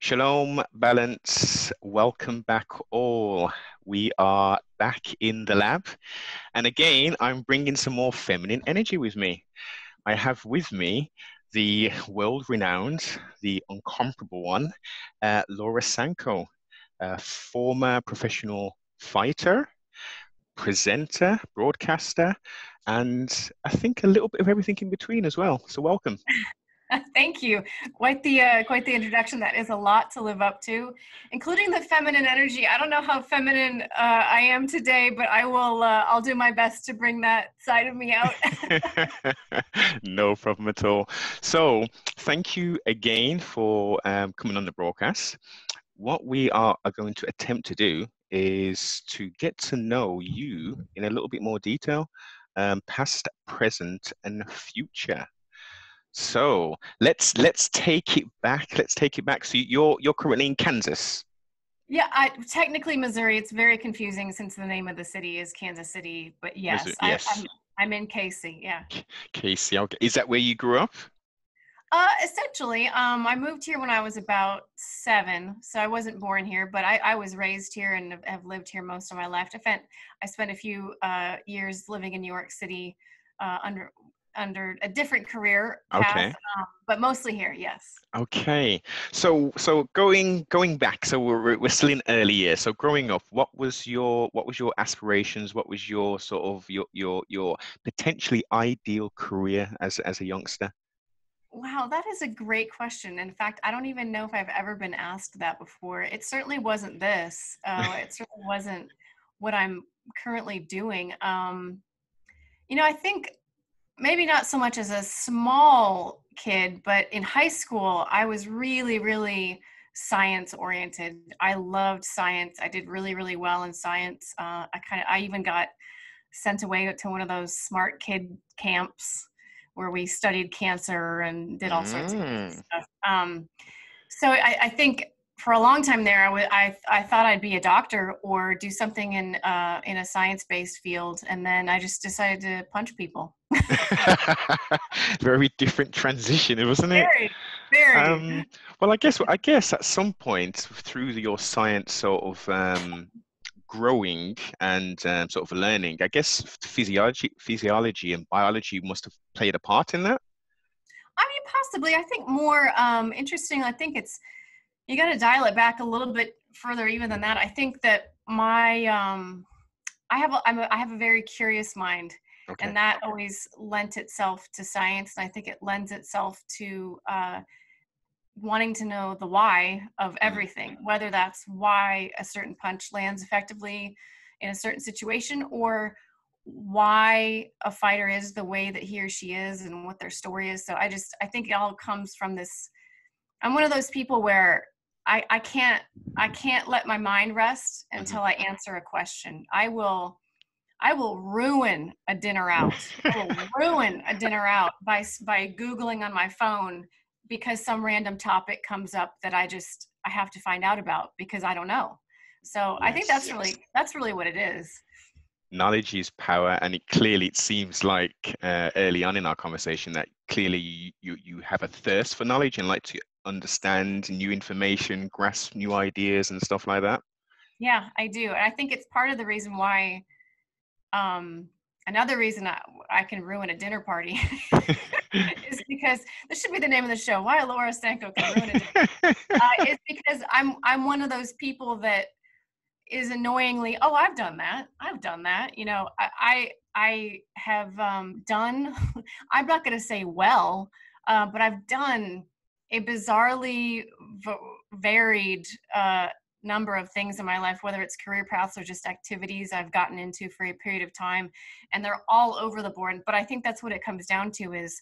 Shalom, balance. Welcome back, all. We are back in the lab. And again, I'm bringing some more feminine energy with me. I have with me the world renowned, the incomparable one, uh, Laura Sanko, a former professional fighter, presenter, broadcaster, and I think a little bit of everything in between as well. So, welcome. Thank you. Quite the uh, quite the introduction. That is a lot to live up to, including the feminine energy. I don't know how feminine uh, I am today, but I will. Uh, I'll do my best to bring that side of me out. no problem at all. So, thank you again for um, coming on the broadcast. What we are, are going to attempt to do is to get to know you in a little bit more detail, um, past, present, and future. So let's let's take it back. Let's take it back. So you're you're currently in Kansas. Yeah, I, technically Missouri. It's very confusing since the name of the city is Kansas City. But yes, Missouri, yes. I, am I'm, I'm in Casey. Yeah. Casey. Okay. Is that where you grew up? Uh, essentially, um, I moved here when I was about seven, so I wasn't born here, but I, I was raised here and have lived here most of my life. I spent I spent a few uh, years living in New York City uh, under under a different career path, okay. Um, but mostly here, yes. Okay, so so going going back, so we're we're still in early years. So growing up, what was your what was your aspirations? What was your sort of your your your potentially ideal career as as a youngster? Wow, that is a great question. In fact, I don't even know if I've ever been asked that before. It certainly wasn't this. Uh, it certainly wasn't what I'm currently doing. Um, you know, I think maybe not so much as a small kid, but in high school, I was really, really science oriented. I loved science. I did really, really well in science. Uh, I kind of, I even got sent away to one of those smart kid camps where we studied cancer and did all sorts mm. of stuff. Um, so I, I, think for a long time there, I, w- I, I thought I'd be a doctor or do something in uh, in a science based field, and then I just decided to punch people. very different transition, wasn't it? Very, very. Um, well, I guess I guess at some point through your science sort of um, growing and um, sort of learning, I guess physiology, physiology and biology must have played a part in that. I mean, possibly. I think more um, interesting. I think it's you got to dial it back a little bit further even than that i think that my um i have a, I'm a, i have a very curious mind okay. and that always lent itself to science and i think it lends itself to uh wanting to know the why of mm-hmm. everything whether that's why a certain punch lands effectively in a certain situation or why a fighter is the way that he or she is and what their story is so i just i think it all comes from this i'm one of those people where I, I can't I can't let my mind rest mm-hmm. until I answer a question. I will I will ruin a dinner out. I will ruin a dinner out by by googling on my phone because some random topic comes up that I just I have to find out about because I don't know. So yes, I think that's yes. really that's really what it is. Knowledge is power, and it clearly it seems like uh, early on in our conversation that clearly you, you you have a thirst for knowledge and like to understand new information, grasp new ideas, and stuff like that? Yeah, I do. And I think it's part of the reason why, um, another reason I, I can ruin a dinner party is because this should be the name of the show. Why Laura Sanko can ruin a dinner uh, is because I'm, I'm one of those people that is annoyingly, oh, I've done that. I've done that. You know, I, I, I have um, done, I'm not going to say well, uh, but I've done a bizarrely v- varied uh, number of things in my life, whether it's career paths or just activities I've gotten into for a period of time, and they're all over the board. But I think that's what it comes down to is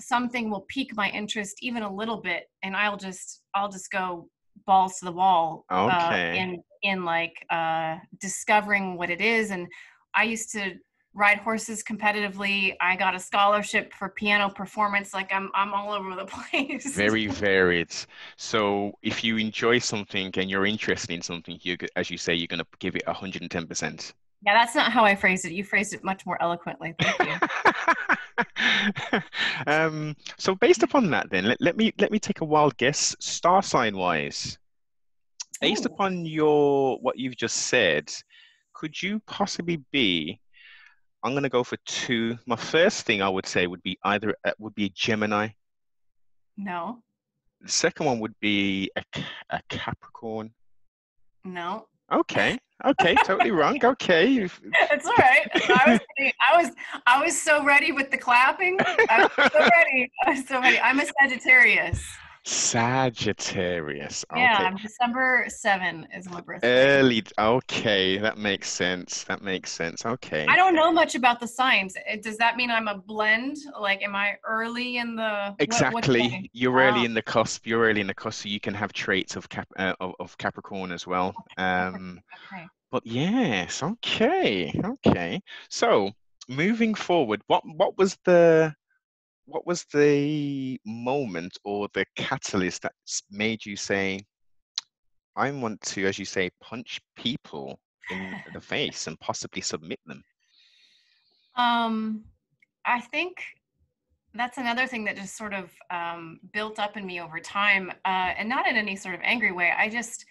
something will pique my interest even a little bit, and I'll just I'll just go balls to the wall uh, okay. uh, in in like uh, discovering what it is. And I used to ride horses competitively. I got a scholarship for piano performance. Like I'm, I'm all over the place. Very varied. So if you enjoy something and you're interested in something, you, as you say, you're going to give it 110%. Yeah, that's not how I phrased it. You phrased it much more eloquently. Thank you. um, so based upon that, then let, let me let me take a wild guess. Star sign wise, based Ooh. upon your what you've just said, could you possibly be? I'm going to go for two. My first thing I would say would be either uh, would be Gemini. No. The second one would be a, a Capricorn. No. Okay. Okay. totally wrong. Okay. It's all right. I was, I was, I was so ready with the clapping. I was so ready. I was so ready. I'm a Sagittarius. Sagittarius. Okay. Yeah, December 7 is my birthday. Early. Okay, that makes sense. That makes sense. Okay. I don't know much about the signs. Does that mean I'm a blend? Like, am I early in the? Exactly. What, what You're early oh. in the cusp. You're early in the cusp, so you can have traits of Cap uh, of, of, Capricorn as well. Um, okay. But yes. Okay. Okay. So moving forward, what what was the what was the moment or the catalyst that made you say, I want to, as you say, punch people in the face and possibly submit them? Um, I think that's another thing that just sort of um, built up in me over time, uh, and not in any sort of angry way. I just,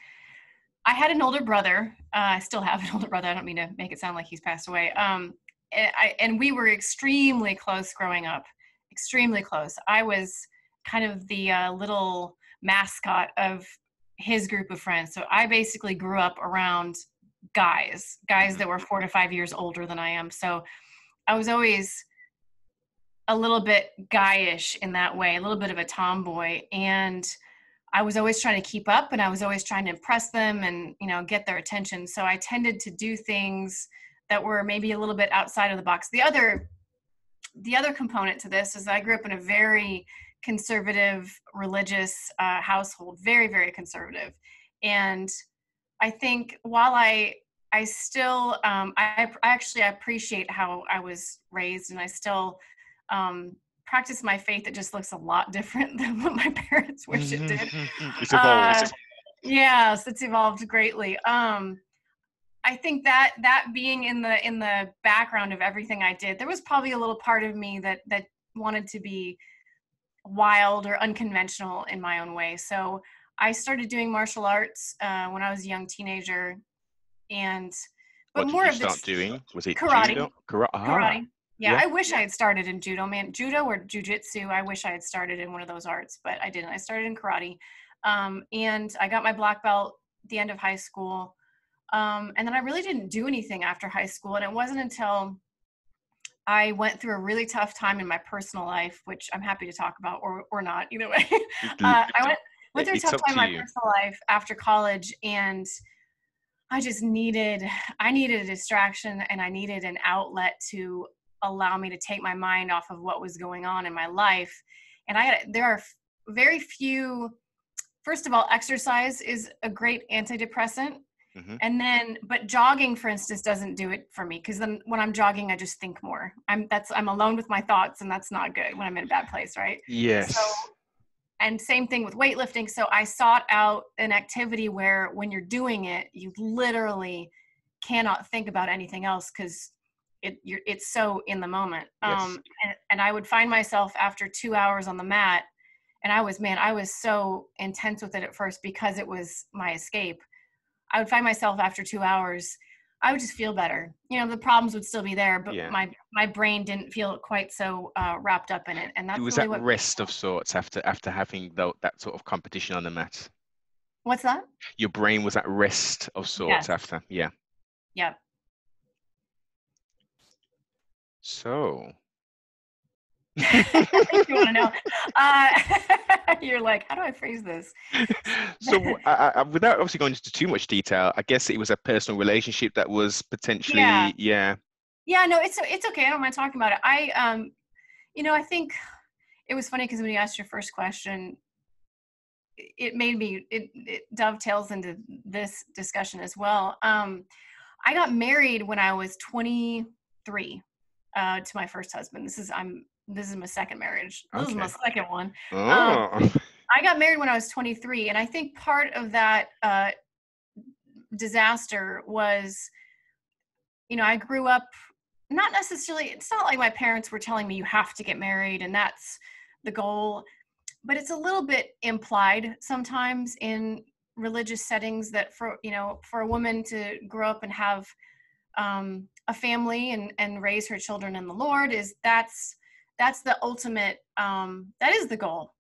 I had an older brother. Uh, I still have an older brother. I don't mean to make it sound like he's passed away. Um, and, I, and we were extremely close growing up extremely close. I was kind of the uh, little mascot of his group of friends. So I basically grew up around guys, guys that were four to five years older than I am. So I was always a little bit guyish in that way, a little bit of a tomboy. And I was always trying to keep up and I was always trying to impress them and, you know, get their attention. So I tended to do things that were maybe a little bit outside of the box. The other the other component to this is I grew up in a very conservative religious uh, household, very, very conservative. And I think while I I still um, I, I actually appreciate how I was raised, and I still um, practice my faith. It just looks a lot different than what my parents wish it did. it's evolved. Uh, yes, it's evolved greatly. Um, I think that that being in the in the background of everything I did, there was probably a little part of me that that wanted to be wild or unconventional in my own way. So I started doing martial arts uh, when I was a young teenager, and but what more of start doing was it karate. Judo? Ah. karate. Yeah, yeah, I wish I had started in judo, man. Judo or jujitsu. I wish I had started in one of those arts, but I didn't. I started in karate, um, and I got my black belt at the end of high school. Um, and then I really didn't do anything after high school. And it wasn't until I went through a really tough time in my personal life, which I'm happy to talk about or, or not, either way. uh, I went, went through a tough time in my you. personal life after college and I just needed, I needed a distraction and I needed an outlet to allow me to take my mind off of what was going on in my life. And I there are very few, first of all, exercise is a great antidepressant Mm-hmm. And then, but jogging, for instance, doesn't do it for me because then when I'm jogging, I just think more. I'm that's I'm alone with my thoughts, and that's not good when I'm in a bad place, right? Yes. So, and same thing with weightlifting. So I sought out an activity where when you're doing it, you literally cannot think about anything else because it you're it's so in the moment. Yes. Um, and, and I would find myself after two hours on the mat, and I was man, I was so intense with it at first because it was my escape I would find myself after two hours, I would just feel better. You know, the problems would still be there, but yeah. my my brain didn't feel quite so uh, wrapped up in it. And that's it was really that rest of sorts after after having the, that sort of competition on the mat. What's that? Your brain was at rest of sorts after, yeah. Yep. So, you want to know? Uh, you're like, how do I phrase this? so, uh, uh, without obviously going into too much detail, I guess it was a personal relationship that was potentially, yeah. Yeah, yeah no, it's it's okay. I don't mind talking about it. I, um, you know, I think it was funny because when you asked your first question, it made me it, it dovetails into this discussion as well. Um, I got married when I was 23 uh, to my first husband. This is I'm this is my second marriage. This okay. is my second one. Um, oh. Um, I got married when I was 23, and I think part of that uh, disaster was you know, I grew up not necessarily, it's not like my parents were telling me you have to get married and that's the goal, but it's a little bit implied sometimes in religious settings that for, you know, for a woman to grow up and have um, a family and, and raise her children in the Lord is that's, that's the ultimate, um, that is the goal.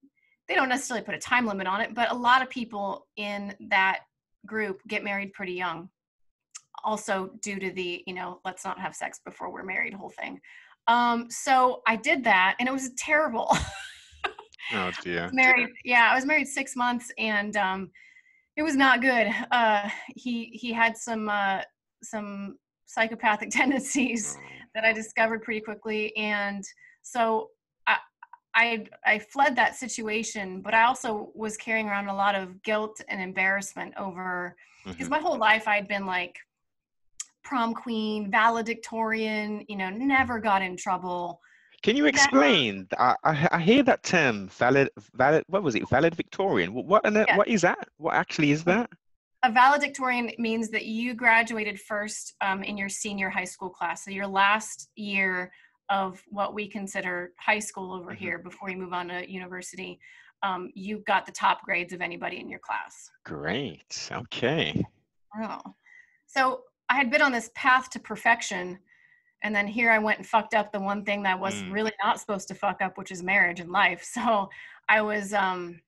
They don't necessarily put a time limit on it, but a lot of people in that group get married pretty young. Also due to the you know let's not have sex before we're married whole thing. Um so i did that and it was terrible. Oh dear married yeah i was married six months and um it was not good. Uh he he had some uh some psychopathic tendencies oh. that i discovered pretty quickly and so I, I I fled that situation, but I also was carrying around a lot of guilt and embarrassment over because mm-hmm. my whole life I'd been like prom queen, valedictorian, you know, never got in trouble. Can you explain? I, I, I, hear that term, valid, valid. What was it? Valedictorian. What, what, yeah. what is that? What actually is that? A valedictorian means that you graduated first um, in your senior high school class, so your last year of what we consider high school over mm-hmm. here before you move on to university. Um, you got the top grades of anybody in your class. Great. Okay. Oh. So I had been on this path to perfection. And then here I went and fucked up the one thing that I was mm. really not supposed to fuck up, which is marriage and life. So I was, um,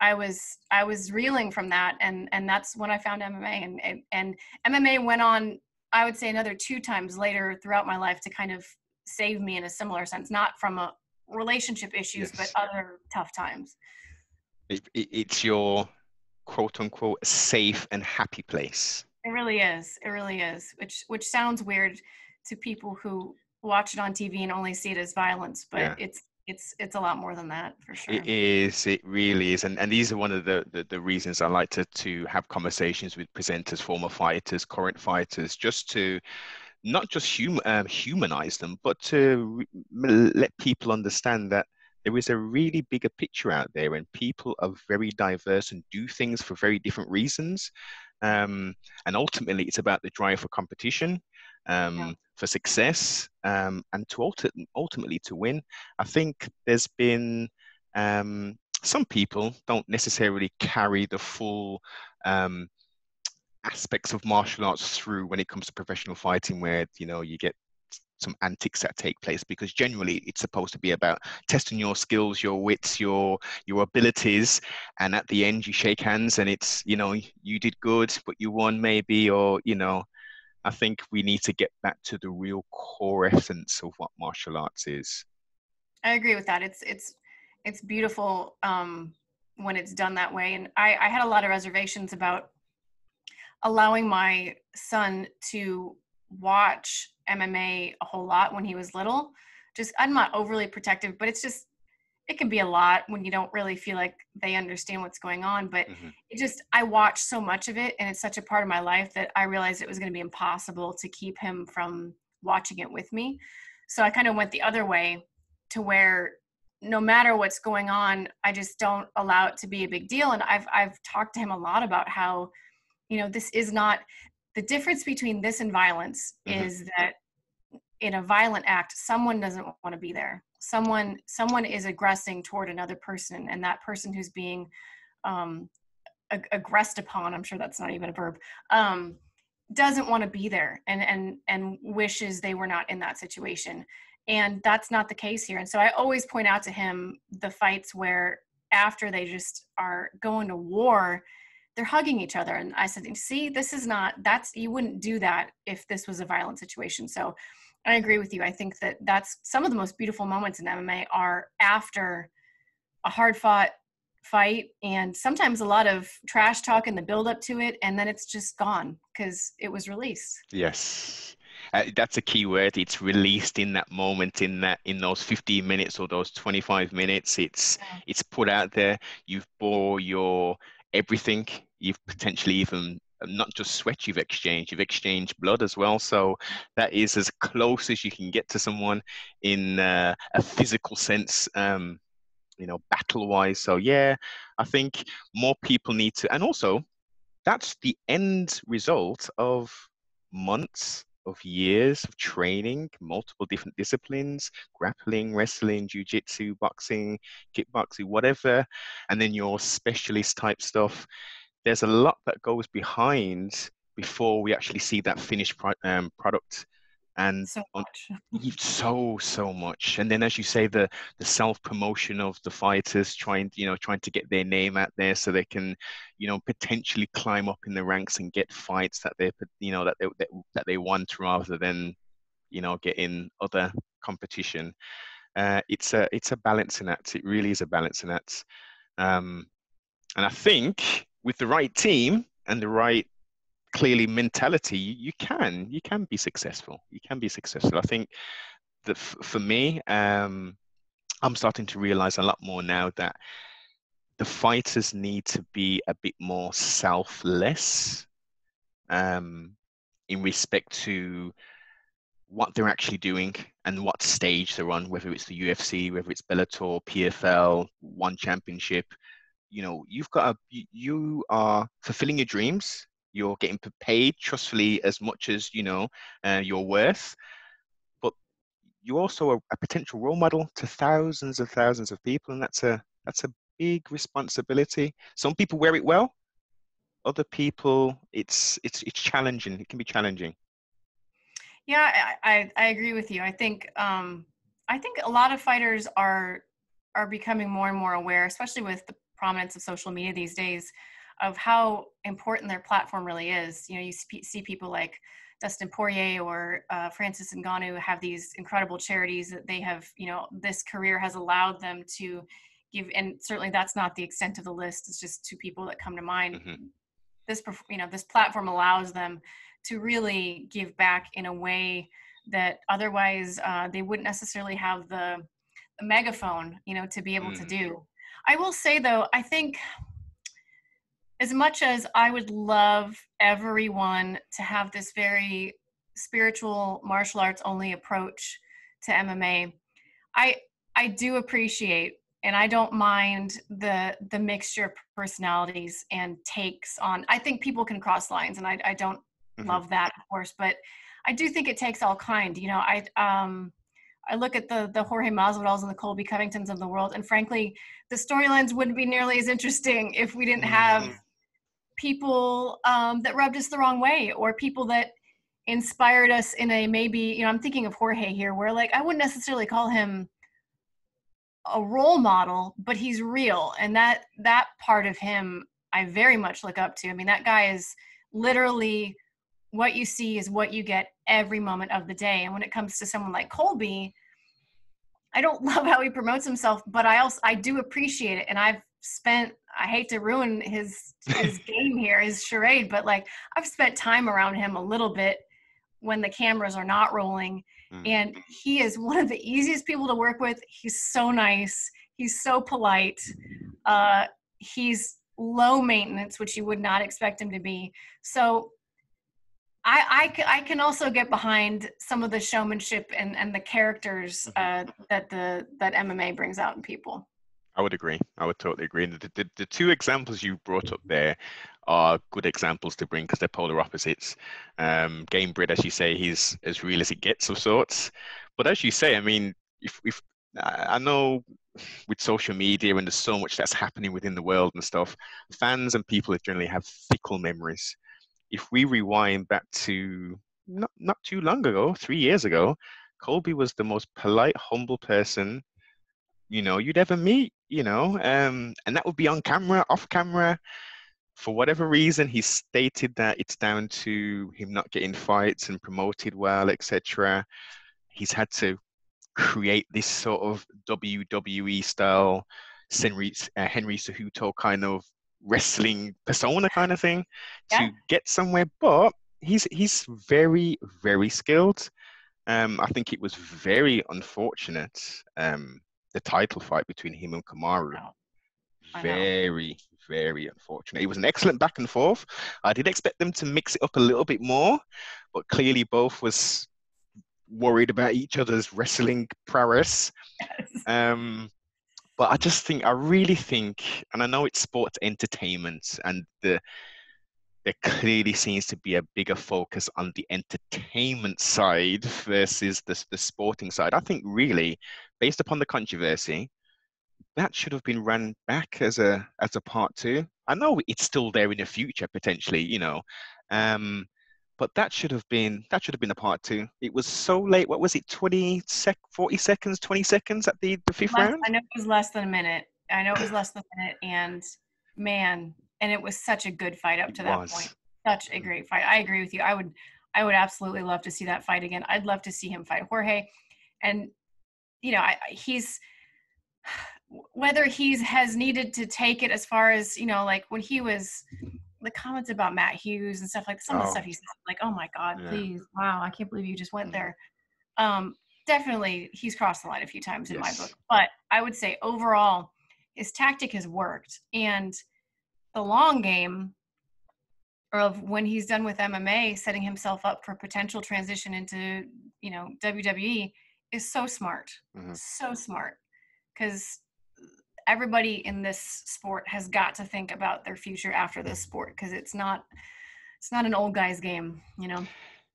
I was, I was reeling from that. And, and that's when I found MMA and, and, and MMA went on, I would say another two times later throughout my life to kind of save me in a similar sense, not from a relationship issues, yes. but other tough times. It, it, it's your quote unquote safe and happy place. It really is. It really is. Which which sounds weird to people who watch it on TV and only see it as violence, but yeah. it's it's it's a lot more than that for sure. It is. It really is. And and these are one of the the, the reasons I like to to have conversations with presenters, former fighters, current fighters, just to not just hum, um, humanize them, but to re- let people understand that there is a really bigger picture out there and people are very diverse and do things for very different reasons um, and ultimately, it's about the drive for competition, um, yeah. for success, um, and to ulti- ultimately to win. I think there's been um, some people don't necessarily carry the full um, aspects of martial arts through when it comes to professional fighting, where you know you get some antics that take place because generally it's supposed to be about testing your skills your wits your your abilities and at the end you shake hands and it's you know you did good but you won maybe or you know i think we need to get back to the real core essence of what martial arts is. I agree with that. It's it's it's beautiful um when it's done that way. And i i had a lot of reservations about allowing my son to watch MMA a whole lot when he was little. Just I'm not overly protective, but it's just it can be a lot when you don't really feel like they understand what's going on. But mm-hmm. it just I watched so much of it and it's such a part of my life that I realized it was going to be impossible to keep him from watching it with me. So I kind of went the other way to where no matter what's going on, I just don't allow it to be a big deal. And I've I've talked to him a lot about how, you know, this is not the difference between this and violence mm-hmm. is that in a violent act someone doesn't want to be there. Someone someone is aggressing toward another person and that person who's being um, ag- aggressed upon i'm sure that's not even a verb um, doesn't want to be there and and and wishes they were not in that situation. And that's not the case here. And so i always point out to him the fights where after they just are going to war they're hugging each other and i said see this is not that's you wouldn't do that if this was a violent situation. So i agree with you. I think that that's some of the most beautiful moments in mma are after a hard fought fight and sometimes a lot of trash talk in the build up to it and then it's just gone because it was released. Yes. Uh, that's a key word. It's released in that moment in that in those 15 minutes or those 25 minutes. It's yeah. it's put out there. You've bore your everything. You've potentially even um, not just sweat you've exchanged, you've exchanged blood as well. So that is as close as you can get to someone in uh, a physical sense, um, you know, battle wise. So yeah, I think more people need to, and also that's the end result of months of years of training, multiple different disciplines, grappling, wrestling, jiu-jitsu, boxing, kickboxing, whatever, and then your specialist type stuff. There's a lot that goes behind before we actually see that finished pro- um, product and so much. so so much and then as you say the the self promotion of the fighters trying you know trying to get their name out there so they can you know potentially climb up in the ranks and get fights that they you know that they that, that they want rather than you know getting other competition uh, it's a it's a balancing act it really is a balancing act um, and i think with the right team and the right clearly mentality you can you can be successful. You can be successful. I think that f- for me um i'm starting to realize a lot more now that the fighters need to be a bit more selfless um in respect to what they're actually doing and what stage they're on whether it's the ufc whether it's bellator pfl one championship. You know you've got a you are fulfilling your dreams you're getting paid trustfully as much as you know uh, you're worth. But you're also a, a, potential role model to thousands and thousands of people and that's a that's a big responsibility. Some people wear it well other people it's it's it's challenging. It can be challenging. Yeah i i, I agree with you. I think um i think a lot of fighters are are becoming more and more aware especially with the prominence of social media these days of how important their platform really is. You know, you see people like Dustin Poirier or uh, Francis Ngannou have these incredible charities that they have. You know, this career has allowed them to give, and certainly that's not the extent of the list. It's just two people that come to mind. Mm-hmm. This, you know, this platform allows them to really give back in a way that otherwise uh, they wouldn't necessarily have the, the, megaphone, you know, to be able mm. to do. I will say though, I think as much as I would love everyone to have this very spiritual martial arts only approach to MMA, I I do appreciate and I don't mind the the mixture of personalities and takes on. I think people can cross lines, and I I don't mm-hmm. love that, of course, but I do think it takes all kind. You know, I um I look at the the Jorge Masvidal's and the Colby Covingtons of the world, and frankly, the storylines wouldn't be nearly as interesting if we didn't have mm-hmm people um, that rubbed us the wrong way or people that inspired us in a maybe you know i'm thinking of jorge here where like i wouldn't necessarily call him a role model but he's real. And that that part of him i very much look up to. I mean that guy is literally what you see is what you get every moment of the day. And when it comes to someone like colby i don't love how he promotes himself but i also i do appreciate it. And i've spent I hate to ruin his his game here, his charade, but like I've spent time around him a little bit when the cameras are not rolling. Mm. And he is one of the easiest people to work with. He's so nice. He's so polite. Uh, he's low maintenance, which you would not expect him to be. So I, I, I can also get behind some of the showmanship and, and the characters mm-hmm. uh, that the that MMA brings out in people. I would agree. I would totally agree. The, the, the two examples you brought up there are good examples to bring because they're polar opposites. Um, Gamebred, as you say, he's as real as it gets of sorts. But as you say, I mean, if, if I know with social media and there's so much that's happening within the world and stuff, fans and people generally have fickle memories. If we rewind back to not not too long ago, three years ago, Colby was the most polite, humble person you know you'd ever meet you know um, and that would be on camera off camera. For whatever reason he stated that it's down to him not getting fights and promoted well etc he's had to create this sort of wwe style henry, uh, henry cejudo kind of wrestling persona kind of thing yeah. to get somewhere but he's he's very very skilled. Um, I think it was very unfortunate um, the title fight between him and Kamaru. Very, very unfortunate. It was an excellent back and forth. I did expect them to mix it up a little bit more, but clearly both was worried about each other's wrestling prowess. Yes. Um, but I just think, I really think, and I know it's sports entertainment, and the there clearly seems to be a bigger focus on the entertainment side versus the, the sporting side. I think really, based upon the controversy, that should have been run back as a as a part two. I know it's still there in the future potentially, you know, um, but that should have been that should have been a part two. It was so late. What was it? 20 sec, 40 seconds, 20 seconds at the, the fifth less, round? I know it was less than a minute. I know it was less than a minute, and man, and it was such a good fight up to that was. point. Such a great fight. I agree with you. I would I would absolutely love to see that fight again. I'd love to see him fight Jorge, and you know, I, he's whether he's has needed to take it as far as you know, like when he was the comments about Matt Hughes and stuff like some oh. of the stuff he said, like, oh my God, yeah. please, wow, I can't believe you just went mm-hmm. there. Um, definitely, he's crossed the line a few times in yes. my book, but I would say overall, his tactic has worked, and the long game of when he's done with MMA, setting himself up for potential transition into you know WWE is so smart, mm-hmm. so smart, because everybody in this sport has got to think about their future after this sport because it's not it's not an old guy's game, you know.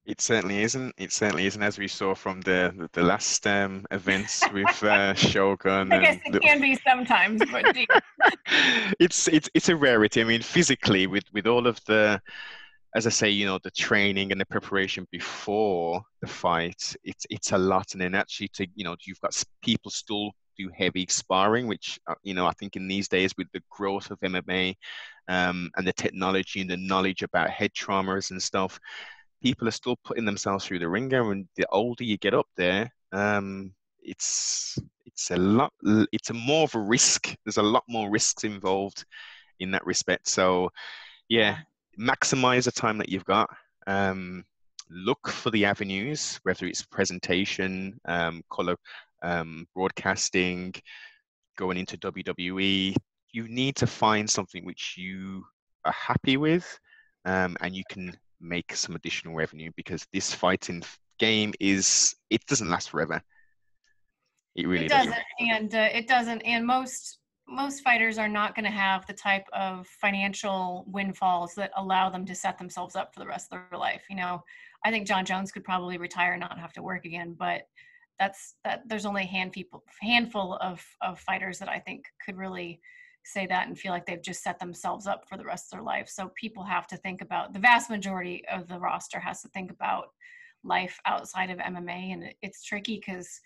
It certainly isn't. It certainly isn't, as we saw from the the, the last um, events with uh, Shogun. I guess it the, can be sometimes, but it's it's it's a rarity. I mean, physically, with with all of the, as I say, you know, the training and the preparation before the fight, it's it's a lot, and then actually to you know, you've got people still do heavy sparring, which uh, you know I think in these days with the growth of MMA um, and the technology and the knowledge about head traumas and stuff, people are still putting themselves through the ringer. And the older you get up there, um, it's it's a lot. It's a more of a risk. There's a lot more risks involved in that respect. So, yeah, maximize the time that you've got. Um, look for the avenues, whether it's presentation, um, color, um, broadcasting, going into WWE, you need to find something which you are happy with um, and you can make some additional revenue because this fighting game is, it doesn't last forever. It really it doesn't. doesn't. And uh, it doesn't. And most most fighters are not going to have the type of financial windfalls that allow them to set themselves up for the rest of their life. You know, I think Jon Jones could probably retire and not have to work again, but that's that there's only a hand people handful of of fighters that I think could really say that and feel like they've just set themselves up for the rest of their life. So people have to think about the vast majority of the roster has to think about life outside of MMA and it's tricky because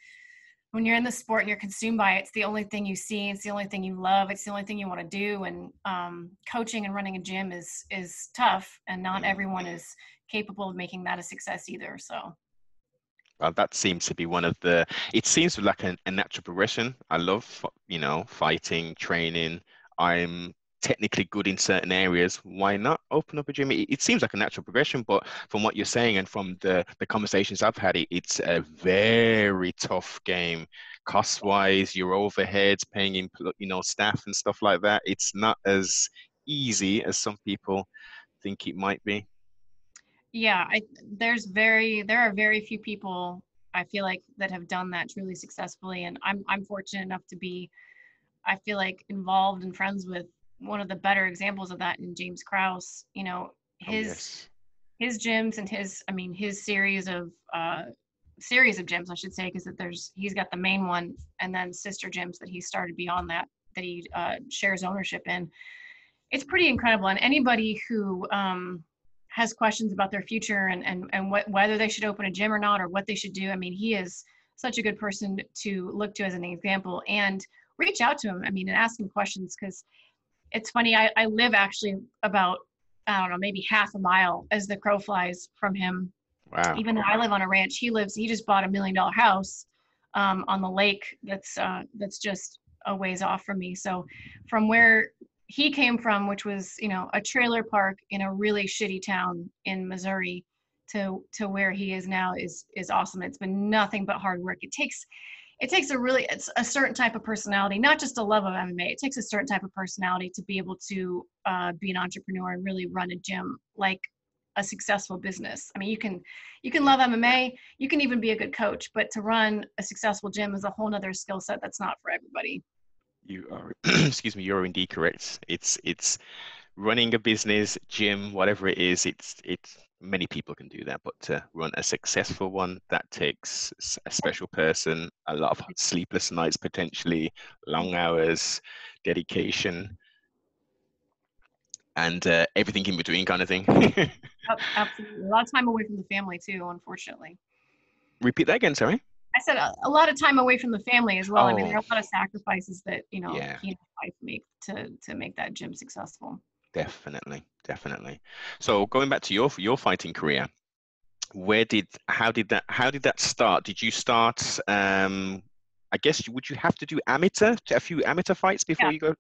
when you're in the sport and you're consumed by it, it's the only thing you see. It's the only thing you love. It's the only thing you want to do. And um, coaching and running a gym is is tough, and not everyone is capable of making that a success either. So well, that seems to be one of the. It seems like a, a natural progression. I love, you know, fighting, training. I'm technically good in certain areas. Why not open up a gym? It, it, seems like a natural progression, but from what you're saying and from the the conversations I've had, it, it's a very tough game. Cost wise, your overheads, paying in, you know, staff and stuff like that. It's not as easy as some people think it might be yeah i there's very there are very few people i feel like that have done that truly successfully and i'm i'm fortunate enough to be i feel like involved and friends with one of the better examples of that in james krause you know oh, his oh, yes. his gyms and his i mean his series of uh series of gyms i should say because there's he's got the main one and then sister gyms that he started beyond that that he uh, shares ownership in it's pretty incredible and anybody who um has questions about their future and and and what whether they should open a gym or not or what they should do. I mean, he is such a good person to look to as an example and reach out to him. I mean, and ask him questions because it's funny. I, I live actually about I don't know maybe half a mile as the crow flies from him. Wow. Even though I live on a ranch, he lives. He just bought a million dollar house um, on the lake. That's uh, that's just a ways off from me. So from where he came from, which was you know a trailer park in a really shitty town in Missouri, to to where he is now is is awesome. It's been nothing but hard work. It takes it takes a really it's a certain type of personality, not just a love of MMA. It takes a certain type of personality to be able to uh, be an entrepreneur and really run a gym like a successful business. I mean, you can you can love MMA, you can even be a good coach, but to run a successful gym is a whole other skill set that's not for everybody you are excuse me you're indeed correct it's it's running a business, gym, whatever it is, it's it's many people can do that, but to run a successful one, that takes a special person, a lot of sleepless nights potentially, long hours, dedication, and uh, everything in between, kind of thing. Absolutely, a lot of time away from the family too, unfortunately. Repeat that again, sorry. I said a, a, lot of time away from the family as well. Oh. I mean, there are a lot of sacrifices that you know yeah. he and wife make to to make that gym successful. Definitely, definitely. So going back to your your fighting career, where did how did that how did that start? Did you start? Um, I guess you would you have to do amateur a few amateur fights before yeah. you go?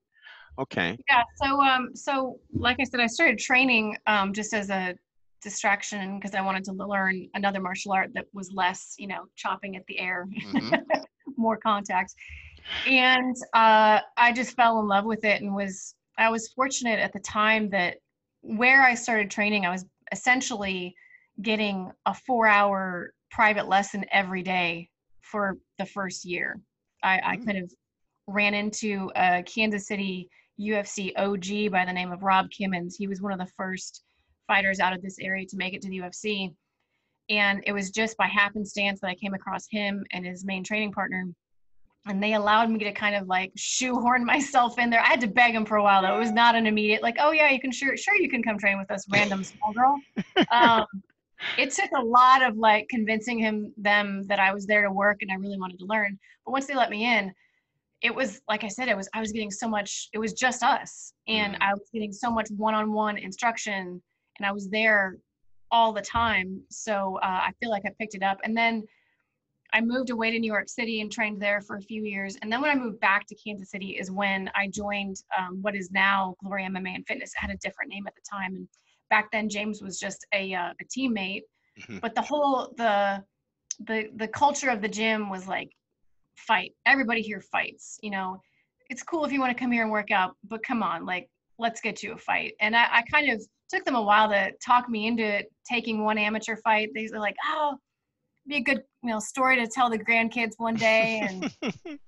Okay. Yeah. So um so like I said, I started training um just as a distraction because I wanted to learn another martial art that was less, you know, chopping at the air, mm-hmm. more contact. And uh, I just fell in love with it and was I was fortunate at the time that where I started training, I was essentially getting a four hour private lesson every day for the first year. I, I mm. kind of ran into a Kansas City UFC OG by the name of Rob Kimmons. He was one of the first fighters out of this area to make it to the UFC. And it was just by happenstance that I came across him and his main training partner and they allowed me to kind of like shoehorn myself in there. I had to beg him for a while though. It was not an immediate like, oh yeah, you can sure sure you can come train with us, random small girl. Um, it took a lot of like convincing him them that I was there to work and I really wanted to learn. But once they let me in, it was like I said, it was I was getting so much. It was just us, and mm. I was getting so much one-on-one instruction, and I was there all the time. So uh, I feel like I picked it up, and then I moved away to New York City and trained there for a few years. And then when I moved back to Kansas City is when I joined um, what is now Glory MMA and Fitness. It had a different name at the time. And back then, James was just a, uh, a teammate. Mm-hmm. But the whole the the the culture of the gym was like fight. Everybody here fights. You know, it's cool if you want to come here and work out, but come on, like let's get you a fight. And I, I kind of took them a while to talk me into it, taking one amateur fight. They were like, oh be a good you know story to tell the grandkids one day and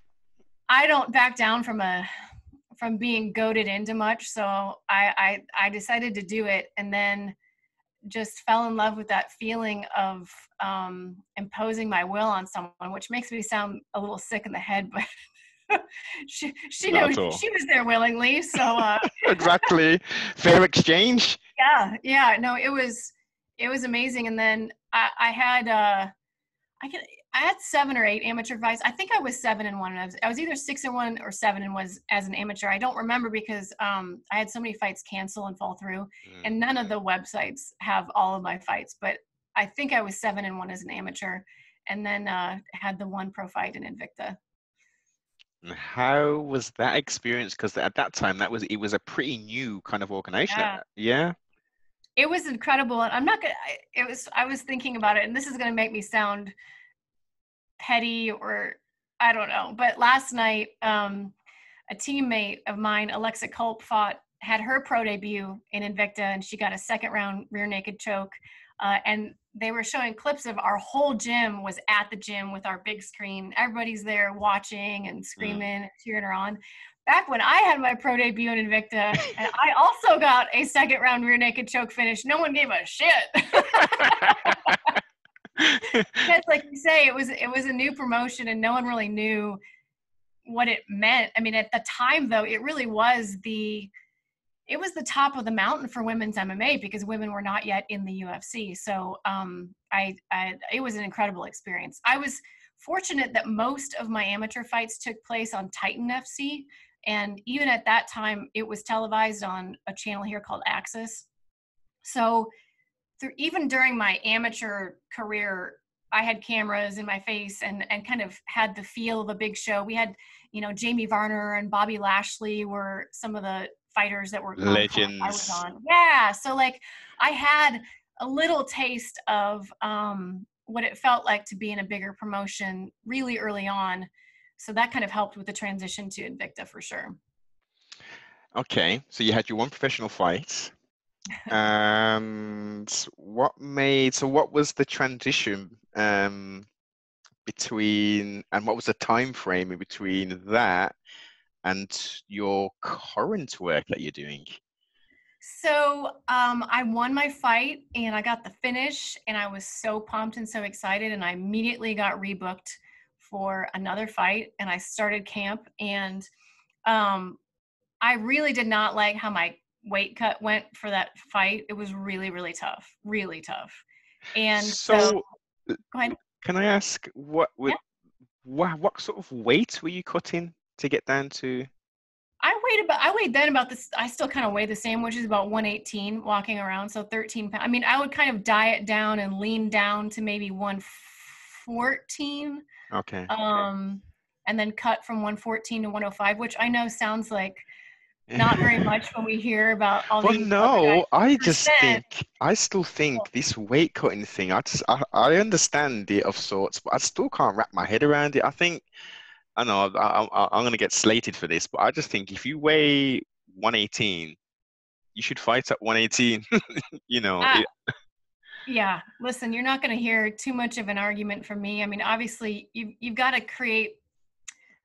i don't back down from a from being goaded into much. So I, I i decided to do it and then just fell in love with that feeling of um, imposing my will on someone which makes me sound a little sick in the head but she she knows she was there willingly so uh, exactly. Fair exchange. Yeah yeah no it was it was amazing. And then i, I had uh I can I had seven or eight amateur fights. I think I was seven and one. I was, I was either six and one or seven and was as an amateur. I don't remember because um, I had so many fights cancel and fall through, mm. and none of the websites have all of my fights. But I think I was seven and one as an amateur, and then uh, had the one pro fight in Invicta. How was that experience? Because at that time, that was it was a pretty new kind of organization. Yeah. yeah. It was incredible, and I'm not gonna. It was. I was thinking about it, and this is gonna make me sound petty or I don't know. But last night, um, a teammate of mine, Alexa Culp, fought had her pro debut in Invicta, and she got a second round rear naked choke. Uh, and they were showing clips of our whole gym was at the gym with our big screen. Everybody's there watching and mm. screaming, mm. and cheering her on. Back when I had my pro debut in Invicta, and I also got a second round rear naked choke finish, no one gave a shit. because like you say it was it was a new promotion and no one really knew what it meant. I mean at the time though it really was the it was the top of the mountain for women's mma because women were not yet in the ufc so um i, I it was an incredible experience. I was fortunate that most of my amateur fights took place on titan fc and even at that time it was televised on a channel here called AXS so through even during my amateur career I had cameras in my face and and kind of had the feel of a big show. We had, you know, Jamie Varner and Bobby Lashley were some of the fighters that were legends. I was on. Yeah, so like I had a little taste of um, what it felt like to be in a bigger promotion really early on. So that kind of helped with the transition to Invicta for sure. Okay, so you had your one professional fight and what made so what was the transition um between and what was the time frame in between that and your current work that you're doing So um, I won my fight and I got the finish, and I was so pumped and so excited. And I immediately got rebooked for another fight, and I started camp. And um, I really did not like how my weight cut went for that fight. It was really, really tough, really tough. And so, so. Can I ask what would, yeah. what, what sort of weight were you cutting to get down to? I weighed about I weighed then about this I still kind of weigh the same, which is about 118 walking around. So 13 pounds. I mean, I would kind of diet down and lean down to maybe 114. Okay. Um and then cut from 114 to 105, which I know sounds like not very much when we hear about all well, these. no, I just think I still think this weight cutting thing. I just I, I understand it of sorts, but I still can't wrap my head around it. I think I know I, I, am going to get slated for this, but I just think if you weigh 118, you should fight at 118. you know. Ah, it, yeah, listen, you're not going to hear too much of an argument from me. I mean, obviously, you've, you've got to create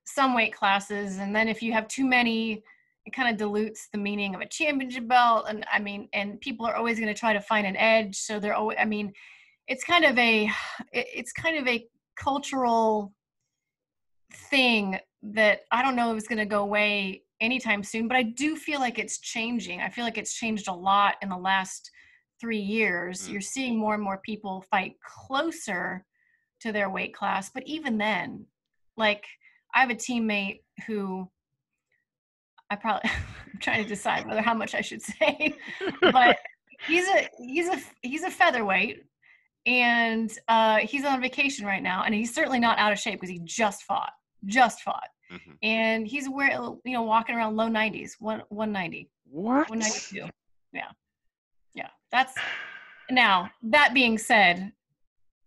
some weight classes, and then if you have too many, it kind of dilutes the meaning of a championship belt. And I mean, and people are always going to try to find an edge, so they're always. I mean, it's kind of a it's kind of a cultural thing that I don't know is going to go away anytime soon, but I do feel like it's changing. I feel like it's changed a lot in the last three years. Mm. You're seeing more and more people fight closer to their weight class, but even then, like I have a teammate who I probably I'm trying to decide whether how much I should say, but he's a he's a he's a featherweight and uh, he's on vacation right now, and he's certainly not out of shape because he just fought, just fought, mm-hmm. and he's where you know walking around low 90s, one 190. What? 192. Yeah, yeah. That's now. That being said,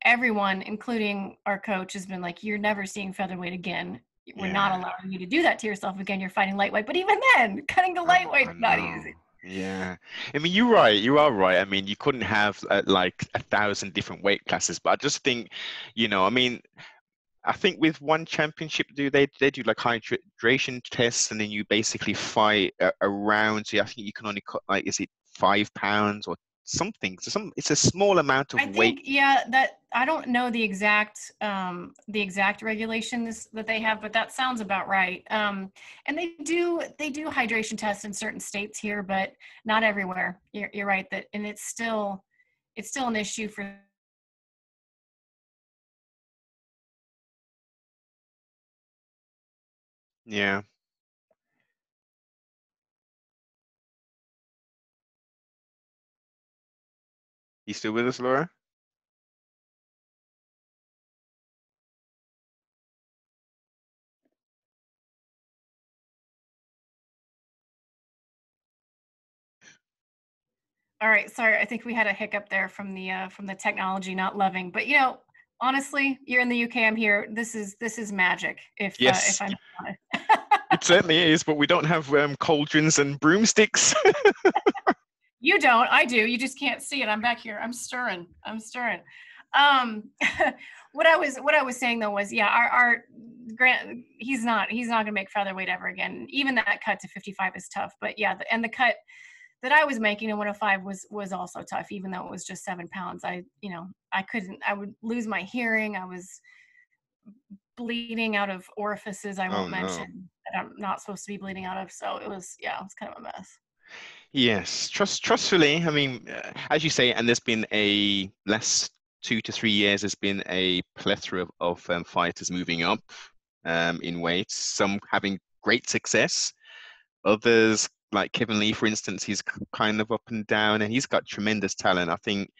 everyone, including our coach, has been like, "You're never seeing featherweight again. We're yeah. not allowing you to do that to yourself again. You're fighting lightweight." But even then, cutting the lightweight is not easy. Yeah, I mean, you're right. You are right. I mean, you couldn't have uh, like a thousand different weight classes, but I just think, you know, I mean, I think with one championship, do they they do like hydration tests, and then you basically fight uh, around. So I think you can only cut like is it five pounds or something. So some it's a small amount of I think, weight. Yeah, that I don't know the exact um, the exact regulations that they have, but that sounds about right. Um, and they do they do hydration tests in certain states here, but not everywhere. You're, you're right that, and it's still it's still an issue for Yeah. You still with us, Laura? All right, sorry. I think we had a hiccup there from the uh, from the technology not loving. But you know, honestly, you're in the UK. I'm here. This is this is magic. If yes. uh, if I'm it certainly is, but we don't have um, cauldrons and broomsticks. You don't. I do. You just can't see it. I'm back here. I'm stirring. I'm stirring. Um, what I was what I was saying though was yeah, our our Grant he's not he's not gonna make featherweight ever again. Even that cut to 55 is tough. But yeah, the, and the cut that I was making in 105 was was also tough, even though it was just seven pounds. I you know I couldn't. I would lose my hearing. I was bleeding out of orifices I won't oh, no. mention that I'm not supposed to be bleeding out of. So it was yeah, it was kind of a mess. Yes, trust trustfully. I mean, uh, as you say, and there's been a last two to three years. There's been a plethora of, of um, fighters moving up um, in weight. Some having great success. Others, like Kevin Lee, for instance, he's kind of up and down, and he's got tremendous talent. I think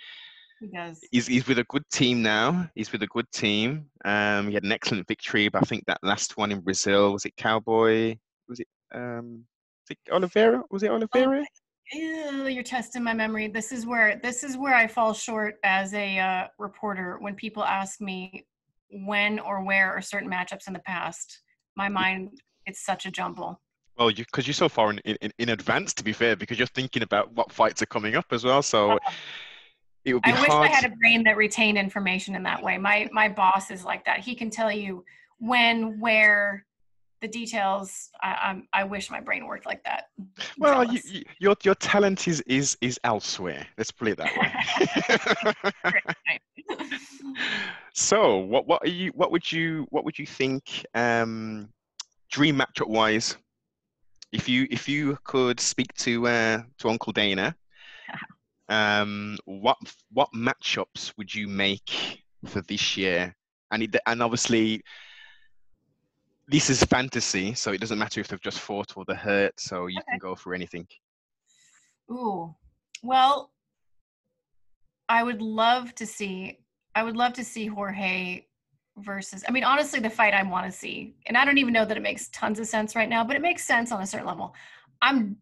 he does. He's, he's with a good team now. He's with a good team. Um, he had an excellent victory, but I think that last one in Brazil was it Cowboy? Was it um, was it Oliveira? Was it Oliveira? Ew, you're testing my memory. This is where this is where I fall short as a uh, reporter when people ask me when or where are certain matchups in the past. My mind, it's such a jumble. Well, you because you're so far in, in, in advance, to be fair, because you're thinking about what fights are coming up as well. So uh-huh. it would be I hard. wish I had a brain that retained information in that way. My my boss is like that. He can tell you when, where, the details, I, I'm, I wish my brain worked like that. Well, you, you, your your talent is is is elsewhere. Let's put it that way. So, what what are you what would you what would you think um, dream matchup wise? If you if you could speak to uh, to Uncle Dana, um, what what matchups would you make for this year? And it, and obviously, this is fantasy, so it doesn't matter if they've just fought or they're hurt. So you can go for anything. Ooh, well, I would love to see. I would love to see Jorge versus. I mean, honestly, the fight I want to see, and I don't even know that it makes tons of sense right now, but it makes sense on a certain level. I'm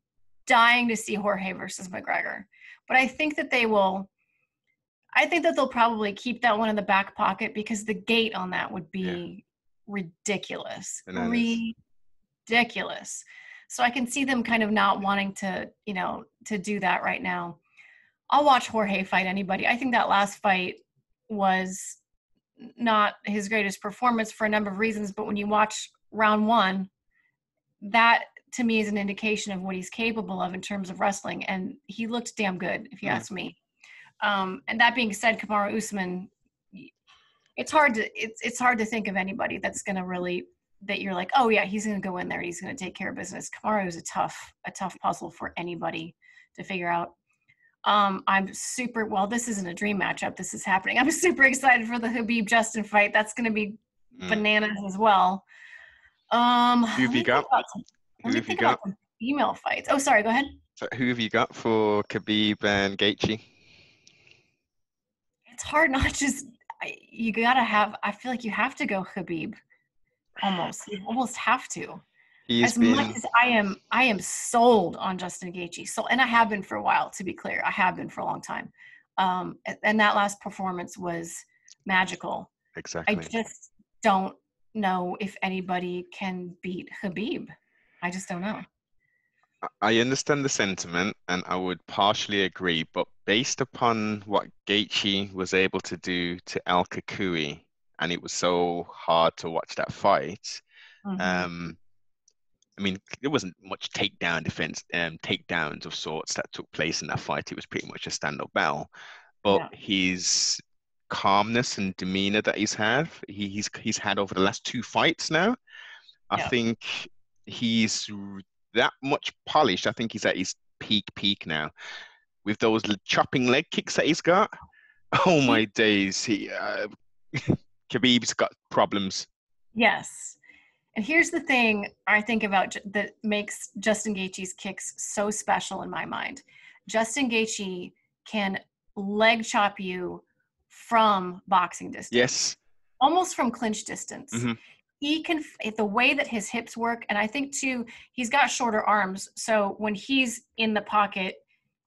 dying to see Jorge versus McGregor, but I think that they will. I think that they'll probably keep that one in the back pocket because the gate on that would be ridiculous. Ridiculous. So I can see them kind of not wanting to, you know, to do that right now. I'll watch Jorge fight anybody. I think that last fight was not his greatest performance for a number of reasons, but when you watch round one, that to me is an indication of what he's capable of in terms of wrestling. And he looked damn good, if you Mm. ask me. Um, and that being said, Kamaru Usman, it's hard to it's it's hard to think of anybody that's going to really that you're like, oh yeah, he's going to go in there, he's going to take care of business. Kamaru is a tough a tough puzzle for anybody to figure out. Um, I'm super well. This isn't a dream matchup. This is happening. I'm super excited for the Khabib Justin fight. That's going to be Mm. bananas as well. Um, Who have you got? some- Who have you think about got? some female fights. Oh, sorry. Go ahead. So who have you got for Khabib and Gaethje? It's hard not just. I, you gotta have. I feel like you have to go Khabib. Almost. You almost have to. He's as been much as I am, I am sold on Justin Gaethje. So, and I have been for a while. To be clear, I have been for a long time. Um, and that last performance was magical. Exactly. I just don't know if anybody can beat Khabib. I just don't know. I- I understand the sentiment, and I would partially agree, but based upon what Gaethje was able to do to El Cucuy, and it was so hard to watch that fight. Mhm. Um, I mean, there wasn't much takedown defense, um, takedowns of sorts that took place in that fight. It was pretty much a stand-up battle. But Yeah. his calmness and demeanor that he's had, he, he's he's had over the last two fights now, I Yeah. think he's that much polished. I think he's at his peak peak now, with those chopping leg kicks that he's got. Oh my days! He uh, Khabib's got problems. Yes. And here's the thing I think about that makes Justin Gaethje's kicks so special in my mind. Justin Gaethje can leg chop you from boxing distance, Yes. almost from clinch distance. Mhm. He can the way that his hips work, and I think too, he's got shorter arms. So when he's in the pocket,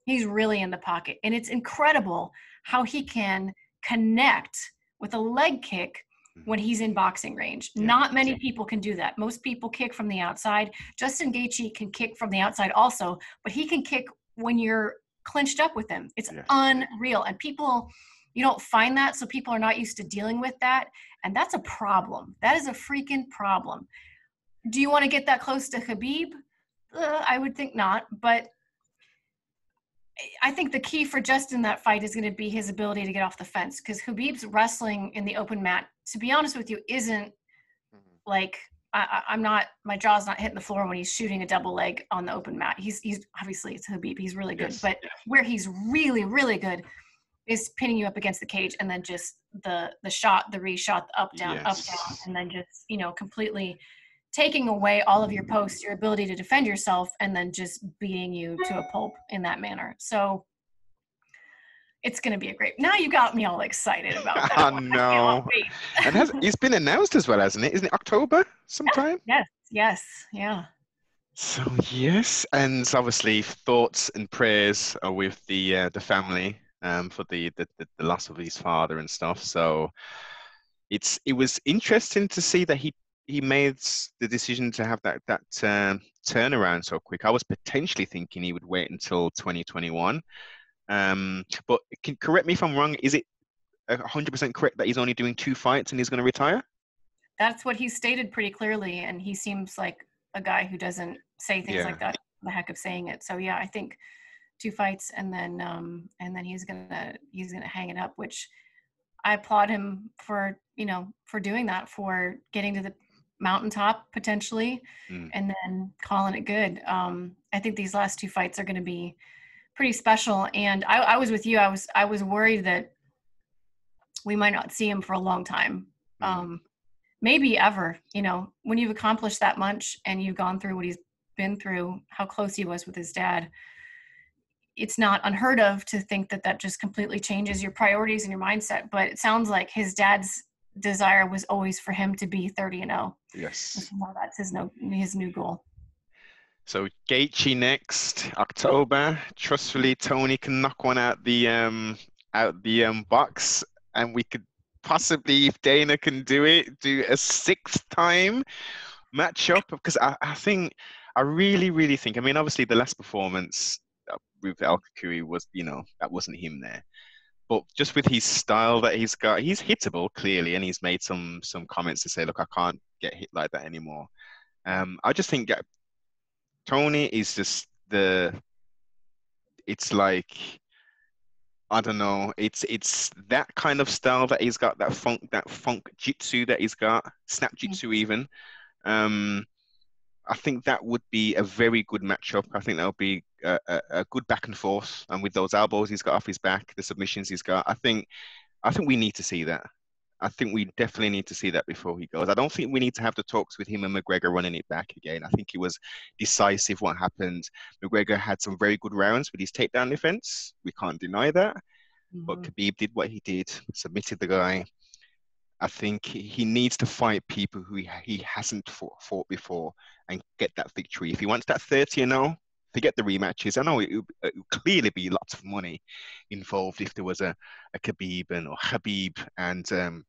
he's really in the pocket, and it's incredible how he can connect with a leg kick when he's in boxing range. Yeah. Not many people can do that. Most people kick from the outside. Justin Gaethje can kick from the outside also, but he can kick when you're clinched up with him. It's Yeah. unreal. And people you don't find that so people are not used to dealing with that and that's a problem. That is a freaking problem. Do you want to get that close to Khabib? Uh, I would think not, but I think the key for Justin in that fight is going to be his ability to get off the fence because Khabib's wrestling in the open mat, to be honest with you, isn't mm-hmm. like I, I'm not my jaw's not hitting the floor when he's shooting a double leg on the open mat. He's he's obviously it's Khabib, he's really good, Yes. but where he's really really good is pinning you up against the cage and then just the the shot, the reshot, the up down, up down, and then just you know completely taking away all of your posts, your ability to defend yourself, and then just beating you to a pulp in that manner. So it's going to be a great. Now you got me all excited about that. I one. know. cannot wait. And has it's been announced as well, hasn't it? Isn't it October sometime? Yes, yes, yeah. So yes, and obviously thoughts and prayers are with the uh, the family um, for the, the the the loss of his father and stuff. So it's it was interesting to see that he he made the decision to have that that um, turnaround so quick. I was potentially thinking he would wait until 2021. Um, but can correct me if I'm wrong. Is it 100% correct that he's only doing two fights and he's going to retire? that's what he stated pretty clearly and he seems like a guy who doesn't say things Yeah. like that the heck of saying it so yeah i think two fights and then um and then he's gonna he's gonna hang it up which i applaud him for you know for doing that for getting to the mountaintop potentially Mm. and then calling it good um i think these last two fights are gonna be pretty special and I, I was with you i was i was worried that we might not see him for a long time Mm. um maybe ever you know when you've accomplished that much and you've gone through what he's been through how close he was with his dad it's not unheard of to think that that just completely changes your priorities and your mindset but it sounds like his dad's desire was always for him to be 30 and 0 yes. that's his no his new goal So Gaethje next October. Trustfully, Tony can knock one out the um out the um box, and we could possibly, if Dana can do it, do a sixth time matchup because I, I think I really really think. I mean, obviously the last performance uh, with El Cucuy was you know that wasn't him there. But just with his style that he's got, he's hittable clearly, and he's made some some comments to say, "Look, I can't get hit like that anymore." Um, I just think that Tony is just the. It's like, I don't know. It's it's that kind of style that he's got. That funk, that funk jitsu that he's got. Snap jitsu even. Um, I think that would be a very good matchup. I think that would be a, a, a good back and forth. And with those elbows he's got off his back, the submissions he's got, I think, I think we need to see that. I think we definitely need to see that before he goes. I don't think we need to have the talks with him and McGregor running it back again. I think it was decisive what happened. McGregor had some very good rounds with his takedown defense. We can't deny that. But Mhm. Khabib did what he did, submitted the guy. I think he- needs to fight people who he, he hasn't fought, fought before and get that victory. If he wants that 30 and 0, forget the rematches. I know it would it would clearly be lots of money involved if there was a, a Khabib and or Habib and um,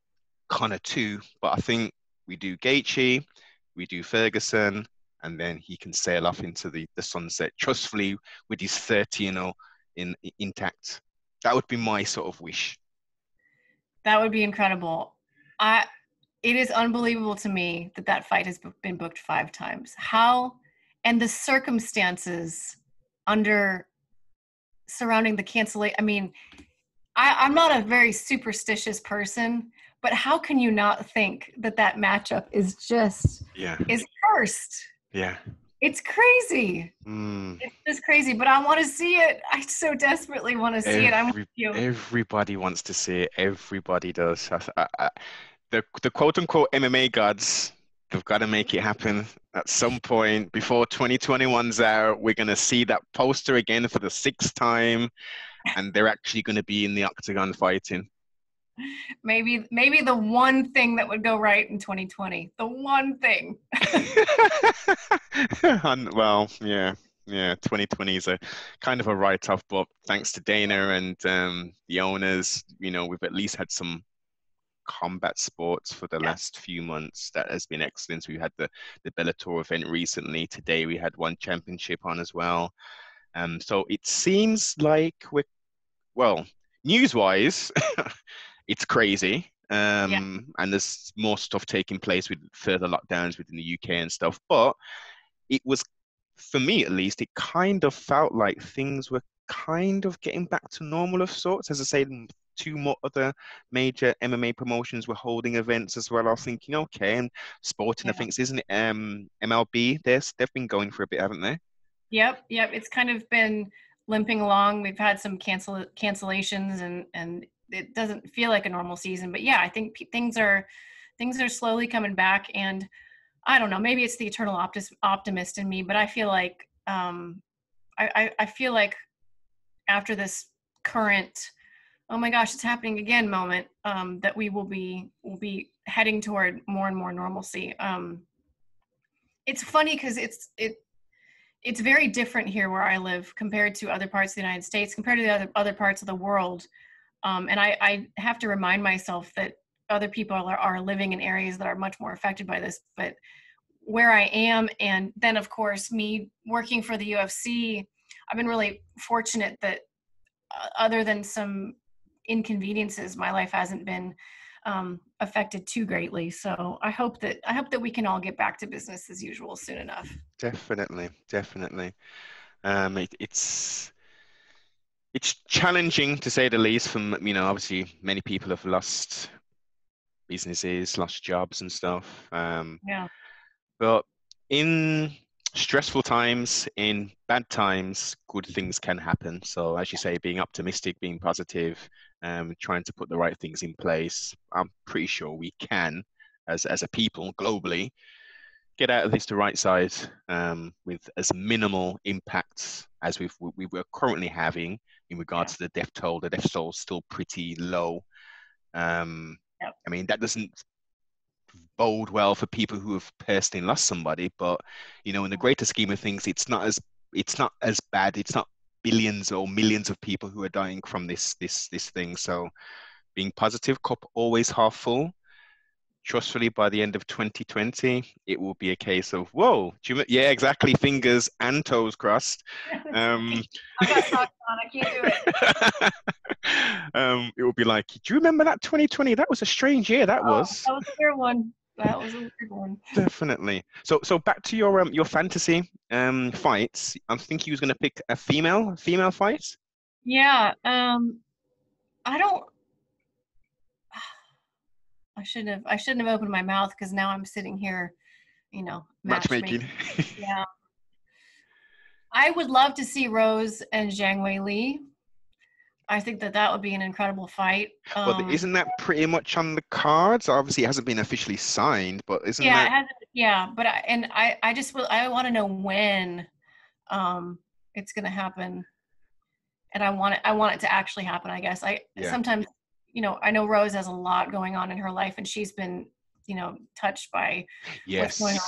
Conor too. But I think we do Gaethje, we do Ferguson, and then he can sail off into the, the sunset trustfully with his 30 and 0 in, intact. That would be my sort of wish. That would be incredible. I it is unbelievable to me that that fight has been booked 5 times. How and the circumstances under surrounding the cancellation. I mean, I, I'm not a very superstitious person, but how can you not think that that matchup is just Yeah. is cursed? Yeah. It's crazy. Mm. It's just crazy. But I want to see it. I so desperately want to see it. I'm with you. Everybody wants to see it. Everybody does. I, I, the the quote unquote MMA gods, they've got to make it happen at some point before 2021's out. We're gonna see that poster again for the sixth time, and they're actually gonna be in the octagon fighting. maybe maybe the one thing that would go right in 2020 the one thing and, well, yeah, yeah. 2020 is a kind of a write-off, but thanks to Dana and um, the owners, you know, we've at least had some combat sports for the Yeah. last few months. That has been excellent. We had the the Bellator event recently. Today we had one championship on as well. Um, so it seems like we're well, news-wise, it's crazy. Um, and there's more stuff taking place with further lockdowns within the UK and stuff. But it was, for me at least, it kind of felt like things were kind of getting back to normal of sorts. As I say, two more other major MMA promotions were holding events as well. I was thinking, okay, and sporting, I Yeah. think, isn't it? Um, MLB, they're, they've been going for a bit, haven't they? yep yep it's kind of been limping along we've had some cancel cancellations and and it doesn't feel like a normal season but yeah i think pe- things are things are slowly coming back and i don't know maybe it's the eternal optis- optimist in me but i feel like um I, I i feel like after this current oh my gosh it's happening again moment um that we will be will be heading toward more and more normalcy um it's funny because it's it it's very different here where I live compared to other parts of the United States, compared to the other other parts of the world. Um, and I, I have to remind myself that other people are, are living in areas that are much more affected by this. But where I am, and then of course me working for the UFC, I've been really fortunate that uh, other than some inconveniences, my life hasn't been um, affected too greatly. So I hope that I hope that we can all get back to business as usual soon enough. Definitely, definitely. Um, it, it's it's challenging to say the least. From you know, obviously, many people have lost businesses, lost jobs, and stuff. Um, yeah. But in stressful times, in bad times, good things can happen. So, as you say, being optimistic, being positive, um, trying to put the right things in place, I'm pretty sure we can, as as a people globally, get out of this to right side um, with as minimal impacts as we've, we were currently having in regards yeah. to the death toll. The death toll is still pretty low. Um. I mean, that doesn't bode well for people who have personally lost somebody, but you know, in the greater scheme of things, it's not as it's not as bad. It's not billions or millions of people who are dying from this this this thing. So, being positive, cup always half full. Trustfully by the end of 2020 it will be a case of whoa you, yeah exactly fingers and toes crossed. Um, I got on, I can't do it. um, it will be like do you remember that 2020 that was a strange year that oh, was. that was a weird one that was a weird one definitely so so back to your um, your fantasy um, fights i'm thinking you was going to pick a female female fight yeah um i don't I shouldn't have. I shouldn't have opened my mouth because now I'm sitting here, you know, matchmaking. yeah. I would love to see Rose and Zhang Weili. I think that that would be an incredible fight. Um, well, isn't that pretty much on the cards? Obviously, it hasn't been officially signed, but isn't yeah, that? yeah, but I, and I, I just will. I want to know when, um, it's going to happen, and I want it. I want it to actually happen. I guess I yeah. sometimes you know, I know Rose has a lot going on in her life and she's been, you know, touched by yes. what's going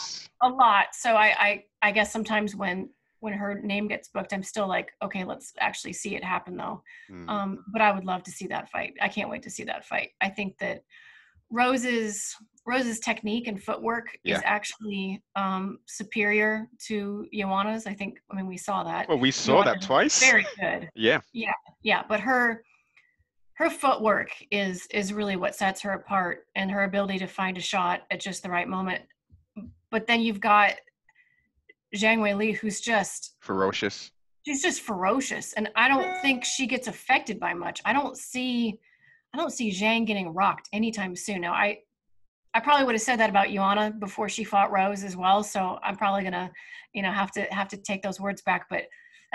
on a lot. So I, I, I guess sometimes when, when her name gets booked, I'm still like, okay, let's actually see it happen though. Mm. Um, but I would love to see that fight. I can't wait to see that fight. I think that Rose's Rose's technique and footwork yeah. is actually um, superior to Joanna's. I think. I mean, we saw that. Well, we saw that twice. Very good. Yeah. Yeah, yeah. But her her footwork is is really what sets her apart and her ability to find a shot at just the right moment but then you've got Zhang Weili who's just ferocious. She's just ferocious and I don't think she gets affected by much. I don't see I don't see Zhang getting rocked anytime soon. Now I I probably would have said that about Joanna before she fought Rose as well so I'm probably gonna you know have to have to take those words back but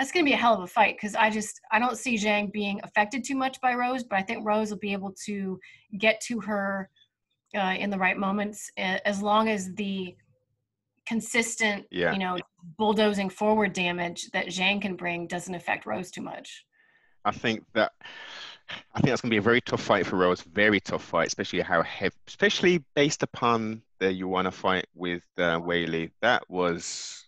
that's going to be a hell of a fight because I just I don't see Zhang being affected too much by Rose, but I think Rose will be able to get to her uh, in the right moments as long as the consistent, yeah. you know, bulldozing forward damage that Zhang can bring doesn't affect Rose too much. I think that I think that's going to be a very tough fight for Rose. Very tough fight, especially how heavy, especially based upon the Joanna fight with uh, Li. That was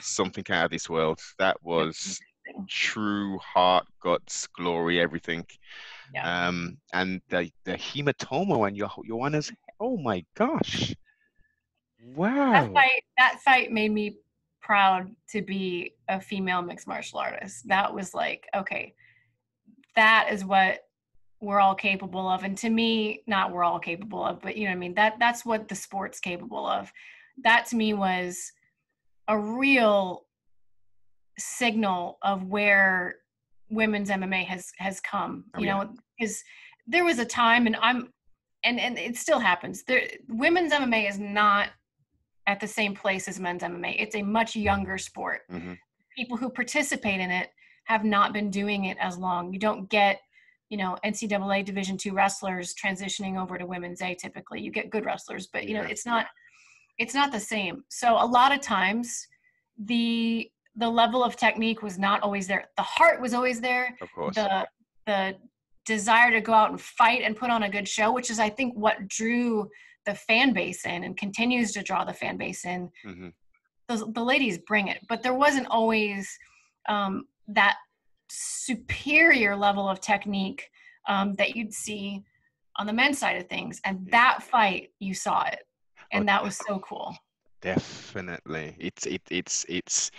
something out of this world. That was true heart, guts, glory, everything. Yeah. Um, and the the hematoma and your Joanna's. Oh my gosh! Wow. That fight. That fight made me proud to be a female mixed martial artist. That was like, okay, that is what we're all capable of. And to me, not we're all capable of, but you know what I mean? That that's what the sport's capable of. That to me was a real signal of where women's MMA has has come. Oh, you know, because there was a time, and I'm, and and it still happens. There, women's MMA is not at the same place as men's MMA. It's a much younger sport. Mm-hmm. People who participate in it have not been doing it as long. You don't get, you know, NCAA Division two wrestlers transitioning over to women's A. Typically, you get good wrestlers, but you know, it's not it's not the same. So a lot of times the the level of technique was not always there. The heart was always there. Of course. The the desire to go out and fight and put on a good show, which is I think what drew the fan base in and continues to draw the fan base in. Mm-hmm. The, the ladies bring it, but there wasn't always um, that superior level of technique um, that you'd see on the men's side of things. And that fight, you saw it and that was so cool definitely it's it, it's it's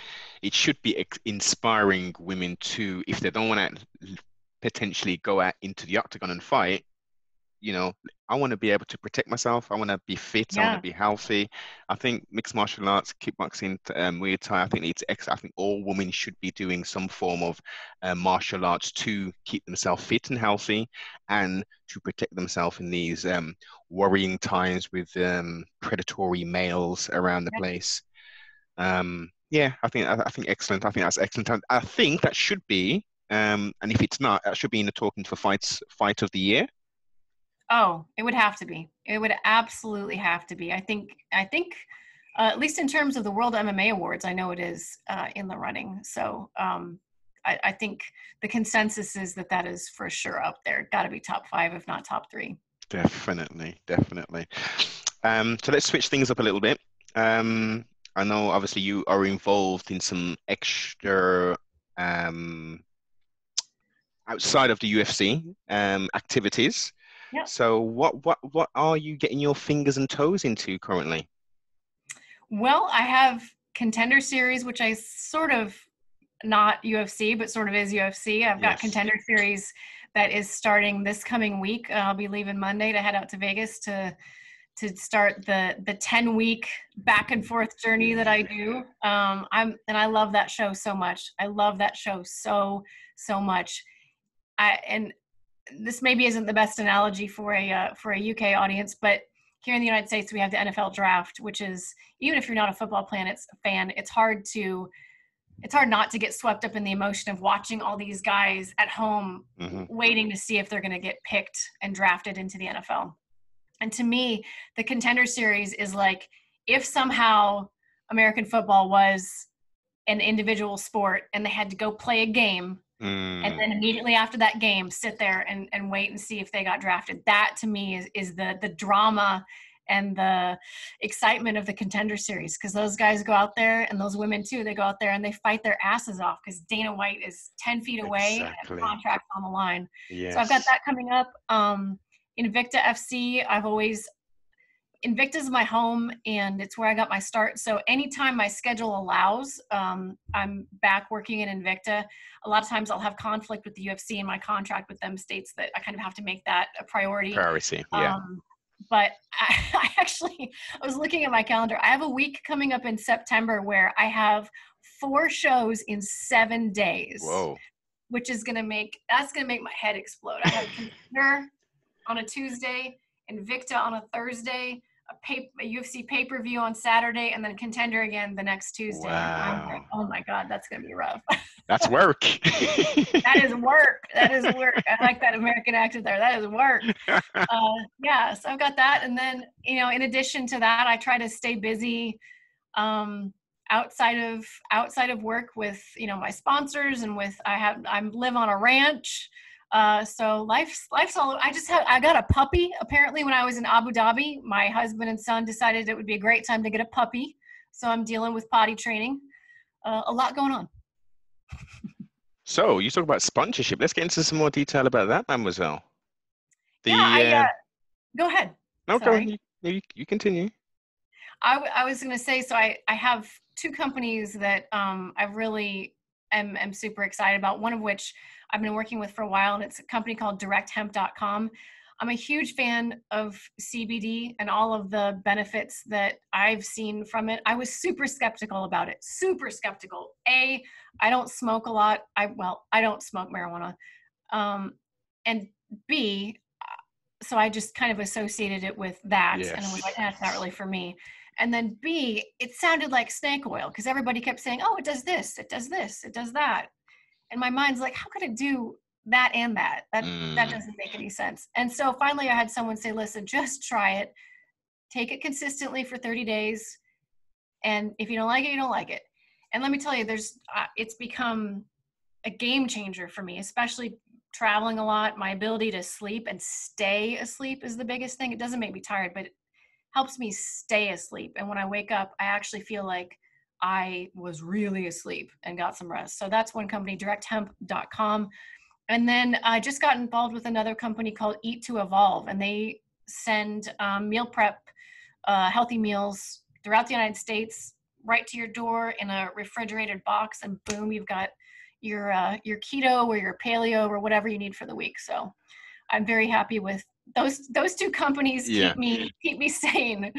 it should be inspiring women to if they don't want to potentially go out into the octagon and fight you know, I want to be able to protect myself. I want to be fit. Yeah. I want to be healthy. I think mixed martial arts, kickboxing, um, Muay Thai. I think it's. Ex- I think all women should be doing some form of uh, martial arts to keep themselves fit and healthy, and to protect themselves in these um, worrying times with um, predatory males around the yeah. place. Um, yeah, I think I, I, think excellent. I think that's excellent. I think that should be, um, and if it's not, that should be in the talking for fights fight of the year. Oh, it would have to be. It would absolutely have to be. I think. I think, uh, at least in terms of the World MMA Awards, I know it is uh, in the running. So um, I, I, think the consensus is that that is for sure up there. Got to be top five, if not top three. Definitely, definitely. Um, so let's switch things up a little bit. Um, I know, obviously, you are involved in some extra um, outside of the UFC um, activities. So what what what are you getting your fingers and toes into currently? Well, I have contender series, which I sort of not UFC, but sort of is UFC. I've got yes. contender series that is starting this coming week. I'll be leaving Monday to head out to Vegas to to start the the 10 week back and forth journey that I do. Um, I'm and I love that show so much. I love that show so so much. I and this maybe isn't the best analogy for a uh, for a UK audience, but here in the United States we have the NFL draft, which is even if you're not a football planets fan, it's hard to it's hard not to get swept up in the emotion of watching all these guys at home mm-hmm. waiting to see if they're going to get picked and drafted into the NFL. And to me, the contender series is like if somehow American football was an individual sport and they had to go play a game Mm. And then immediately after that game, sit there and, and wait and see if they got drafted. That to me is, is the the drama and the excitement of the contender series because those guys go out there and those women too they go out there and they fight their asses off because dana white is 10 feet away exactly. and contract on the line yes. so i've got that coming up um, invicta fc i've always Invicta is my home and it's where I got my start. So anytime my schedule allows, um, I'm back working in Invicta. A lot of times I'll have conflict with the UFC and my contract with them states that I kind of have to make that a priority. Priority, yeah. Um, but I, I actually I was looking at my calendar. I have a week coming up in September where I have four shows in seven days. Whoa. Which is gonna make that's gonna make my head explode. I have a on a Tuesday, Invicta on a Thursday, a, pay, a UFC pay per view on Saturday, and then contender again the next Tuesday. Wow. Like, oh my God, that's gonna be rough. That's work. that is work. That is work. I like that American accent there. That is work. Uh, yeah, so I've got that, and then you know, in addition to that, I try to stay busy. Um, outside of outside of work with you know my sponsors and with i have i live on a ranch uh, so life's life's all. I just had I got a puppy. Apparently, when I was in Abu Dhabi, my husband and son decided it would be a great time to get a puppy. So I'm dealing with potty training. Uh, a lot going on. so you talk about sponsorship. Let's get into some more detail about that, Mademoiselle. The, yeah, I, uh, uh, go ahead. No, go ahead. You, you continue. I, I was going to say, so I, I have two companies that um, I've really am, am super excited about. One of which I've been working with for a while, and it's a company called directhemp.com. I'm a huge fan of CBD and all of the benefits that I've seen from it. I was super skeptical about it, super skeptical. A, I don't smoke a lot. I well, I don't smoke marijuana. Um, and B, so I just kind of associated it with that, yes. and I was like, that's not really for me. And then B, it sounded like snake oil because everybody kept saying, "Oh, it does this, it does this, it does that," and my mind's like how could it do that and that? That mm. that doesn't make any sense. And so finally i had someone say listen just try it. Take it consistently for 30 days and if you don't like it you don't like it. And let me tell you there's uh, it's become a game changer for me especially traveling a lot. My ability to sleep and stay asleep is the biggest thing. It doesn't make me tired but helps me stay asleep and when i wake up i actually feel like I was really asleep and got some rest. So that's one company, directhemp.com. And then I just got involved with another company called Eat to Evolve, and they send um, meal prep, uh, healthy meals throughout the United States right to your door in a refrigerated box, and boom, you've got your uh, your keto or your paleo or whatever you need for the week. So I'm very happy with those those two companies Yeah. keep me keep me sane.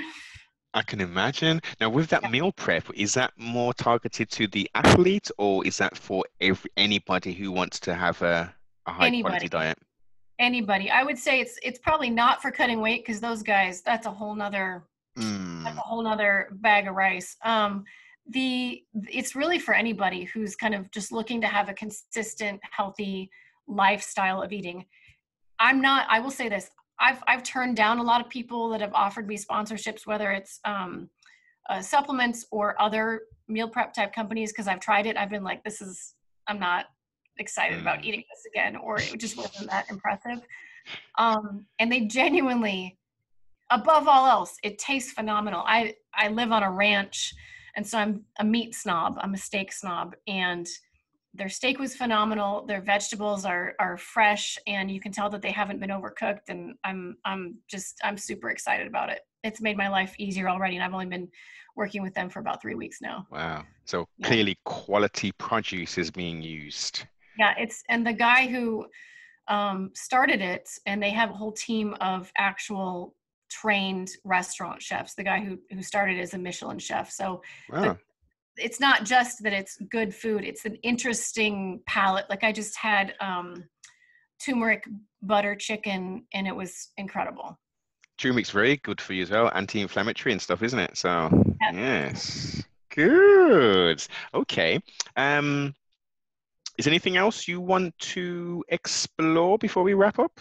I can imagine. Now, with that Yeah. meal prep, is that more targeted to the athlete, or is that for every anybody who wants to have a, a high Anybody. quality diet? Anybody, I would say it's it's probably not for cutting weight because those guys, that's a whole nother Mm, that's a whole nother bag of rice. Um, the it's really for anybody who's kind of just looking to have a consistent, healthy lifestyle of eating. I'm not. I will say this. I've I've turned down a lot of people that have offered me sponsorships, whether it's um, uh, supplements or other meal prep type companies, because I've tried it. I've been like, this is. I'm not excited about Mm. eating this again, or it just wasn't that impressive. Um, and they genuinely above all else, it tastes phenomenal. I I live on a ranch, and so I'm a meat snob. I'm a steak snob, and their steak was phenomenal. Their vegetables are are fresh, and you can tell that they haven't been overcooked. And I'm I'm just I'm super excited about it. It's made my life easier already, and I've only been working with them for about three weeks now. wow. So Yeah. clearly, quality produce is being used. Yeah, it's and the guy who um, started it, and they have a whole team of actual trained restaurant chefs. The guy who who started is a Michelin chef, so Wow. It's not just that it's good food; it's an interesting palate. Like I just had um, turmeric butter chicken, and it was incredible. Turmeric's very good for you as well, anti-inflammatory and stuff, isn't it? So Yeah. yes, good. Okay. Um, is anything else you want to explore before we wrap up?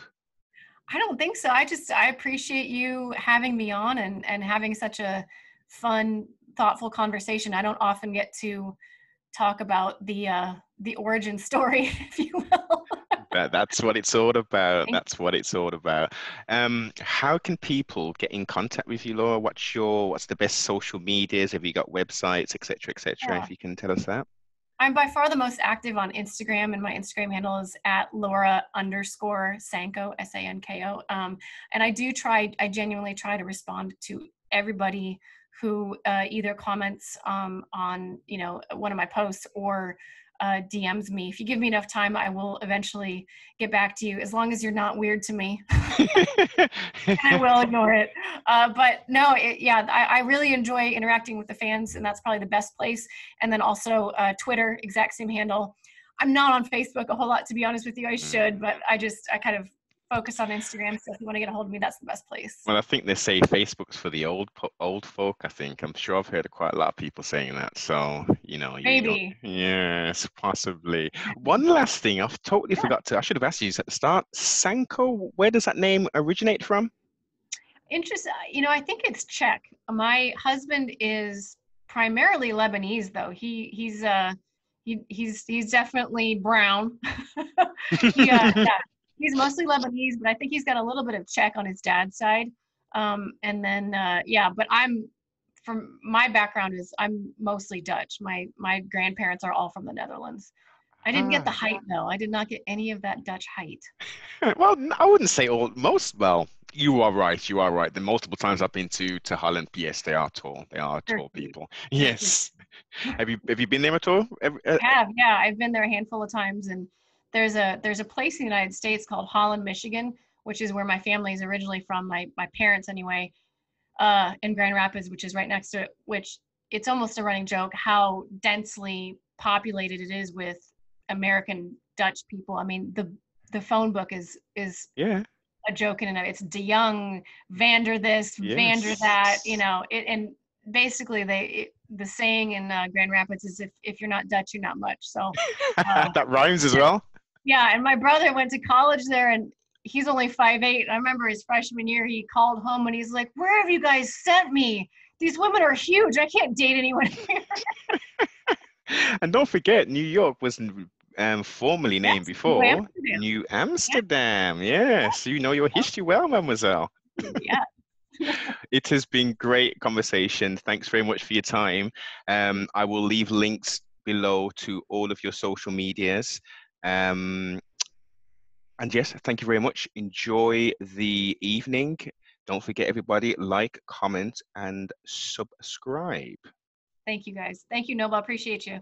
I don't think so. I just I appreciate you having me on and and having such a fun, thoughtful conversation. I don't often get to talk about the uh the origin story, if you will. That's what it's all about. That's what it's all about. Um, how can people get in contact with you, Laura? What's your what's the best social medias? Have you got websites, etc., etc.? Yeah. If you can tell us that. I'm by far the most active on Instagram, and my Instagram handle is at Laura underscore Sanko S A N K O. Um, and I do try, I genuinely try to respond to everybody who uh, either comments um, on you know one of my posts or uh, DMs me. If you give me enough time, I will eventually get back to you. As long as you're not weird to me, I will ignore it. Uh, but no, it, yeah, I, I really enjoy interacting with the fans, and that's probably the best place. And then also uh, Twitter, exact same handle. I'm not on Facebook a whole lot, to be honest with you. I should, but I just I kind of focus on Instagram. So if you want to get a hold of me, that's the best place. Well, I think they say Facebook's for the old old folk. I think I'm sure I've heard quite a lot of people saying that. So you know, you- Maybe. yes, possibly. One last thing, I've totally Yeah. forgot to. I should have asked you at the start. Sanko, where does that name originate from? Interest, you know, I think it's Czech. My husband is primarily Lebanese, though. He he's uh he he's he's definitely brown. uh, yeah, he's mostly Lebanese, but I think he's got a little bit of Czech on his dad's side. Um, and then uh, yeah, but I'm from my background is I'm mostly Dutch. My my grandparents are all from the Netherlands. I didn't get the Ah. height though. I did not get any of that Dutch height. well, I wouldn't say all. Most. Well, you are right. You are right. The multiple times I've been to to Holland, yes, they are tall. They are tall people. Yes. have you have you been there at all? Uh, I have yeah i've been there a handful of times and there's a there's a place in the united states called holland michigan which is where my family is originally from my my parents anyway uh in grand rapids which is right next to it which it's almost a running joke how densely populated it is with american dutch people i mean the the phone book is is yeah. a joke in and of it's de young vander this vander that you know it and basically they it, the saying in uh, grand rapids is if if you're not dutch you're not much so uh, that rhymes as well. Yeah and my brother went to college there and he's only five eight i remember his freshman year he called home and he's like where have you guys sent me these women are huge i can't date anyone here and don't forget, New York was um, formerly named Yes, New before Amsterdam. New Amsterdam. Yes, you know your history well, mademoiselle. yeah It has been great conversation. Thanks very much for your time. Um, I will leave links below to all of your social medias. Um, and yes, thank you very much. Enjoy the evening. Don't forget, everybody, like, comment, and subscribe. thank you guys thank you Noble. appreciate you